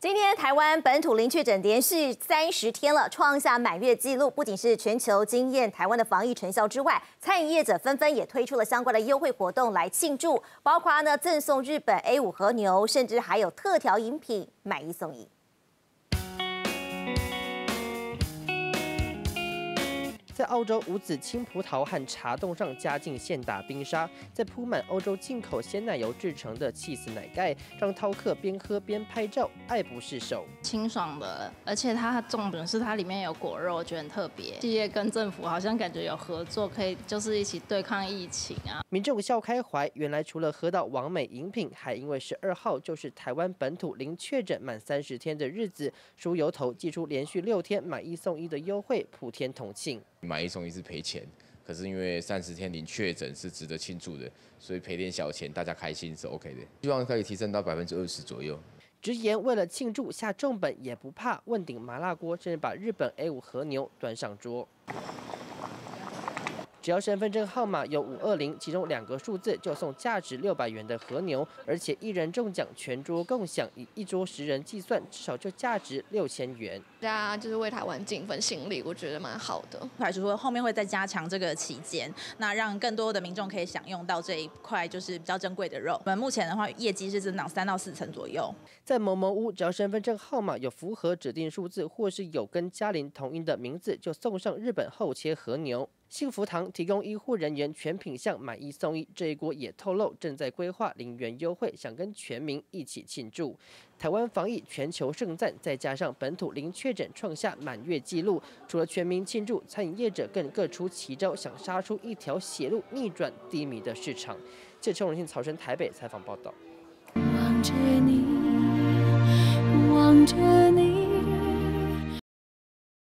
今天台湾本土零确诊连续三十天了，创下满月纪录。不仅是全球惊艳台湾的防疫成效之外，餐饮业者纷纷也推出了相关的优惠活动来庆祝，包括呢赠送日本 A 五和牛，甚至还有特调饮品买一送一。在澳洲无籽青葡萄和茶冻上加进现打冰沙，再铺满欧洲进口鲜奶油制成的气死奶盖，让饕客边喝边拍照，爱不释手。清爽的，而且它重点是它里面有果肉，我觉得很特别。企业跟政府好像感觉有合作，可以就是一起对抗疫情啊。民众笑开怀，原来除了喝到完美饮品，还因为十二号就是台湾本土零确诊满三十天的日子，输油头寄出连续六天买一送一的优惠，普天同庆。买一送一是赔钱，可是因为三十天零确诊是值得庆祝的，所以赔点小钱大家开心是 OK 的。希望可以提升到百分之二十左右。直言为了庆祝下重本也不怕，问鼎麻辣锅，甚至把日本 A 五和牛端上桌。只要身份证号码有五二零，其中两个数字就送价值六百元的和牛，而且一人中奖，全桌共享，以一桌十人计算，至少就价值六千元。大家就是为台湾尽一份心力，我觉得蛮好的。排除说后面会再加强这个期间，那让更多的民众可以享用到这一块就是比较珍贵的肉。我们目前的话，业绩是增长三到四成左右。在某某屋，只要身份证号码有符合指定数字，或是有跟嘉玲同音的名字，就送上日本厚切和牛。幸福堂提供医护人员全品项买一送一，这一锅也透露正在规划零元优惠，想跟全民一起庆祝。台湾防疫全球盛赞，再加上本土零确诊创下满月纪录，除了全民庆祝，餐饮业者更各出奇招，想杀出一条血路，逆转低迷的市场。记者荣信、曹生台北采访报道。望着你，望着你。